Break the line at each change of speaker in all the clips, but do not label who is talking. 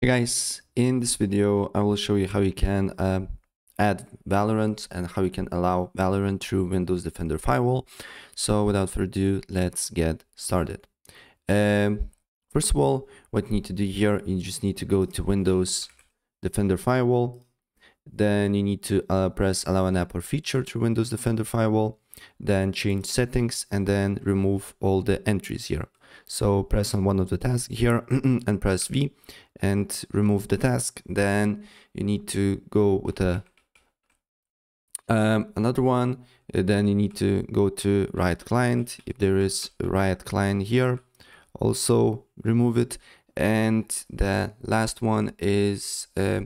Hey guys, in this video I will show you how you can uh, add Valorant and how you can allow Valorant through Windows Defender Firewall. So without further ado, let's get started. Um, first of all, what you need to do here, you just need to go to Windows Defender Firewall. Then you need to uh, press allow an app or feature through Windows Defender Firewall. Then change settings and then remove all the entries here. So press on one of the tasks here and press V and remove the task. Then you need to go with a um, another one. Then you need to go to Riot Client. If there is Riot Client here, also remove it. And the last one is uh,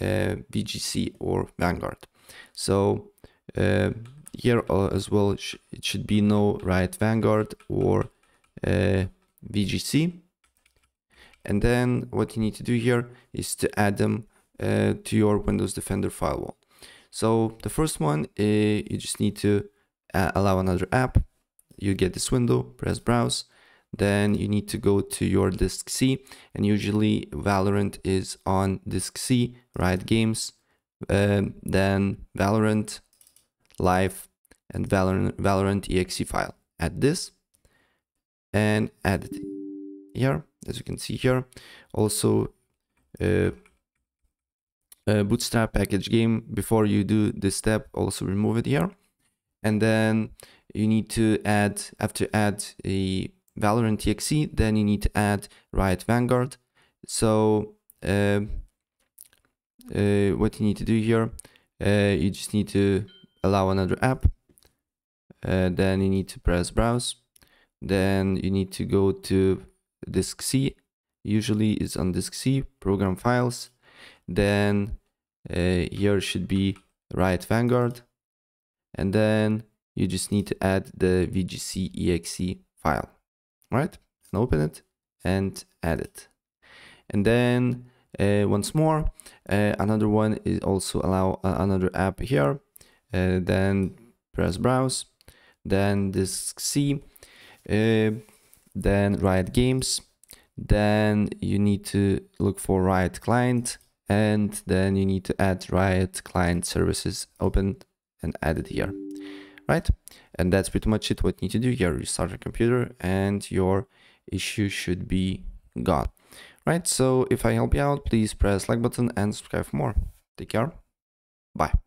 uh, VGC or Vanguard. So uh, here uh, as well, it should be no Riot Vanguard or uh, VGC. And then what you need to do here is to add them uh, to your Windows Defender firewall. So the first one, uh, you just need to uh, allow another app. You get this window, press browse. Then you need to go to your disk C and usually Valorant is on disk C, Riot Games, um, then Valorant Live and Valorant, Valorant exe file. Add this and add it here as you can see here. Also uh, bootstrap package game. Before you do this step also remove it here. And then you need to add after add a valorant exe then you need to add riot vanguard. So uh, uh, what you need to do here uh, you just need to allow another app uh, then you need to press browse. Then you need to go to disk C. Usually it's on disk C program files. Then uh, here should be Riot Vanguard. And then you just need to add the VGC exe file. Right and open it and add it. And then uh, once more uh, another one is also allow uh, another app here uh, then press browse then disk C uh, then Riot Games, then you need to look for Riot Client, and then you need to add Riot Client Services open and add it here, right? And that's pretty much it what you need to do here. Restart your computer and your issue should be gone, right? So if I help you out, please press like button and subscribe for more. Take care. Bye.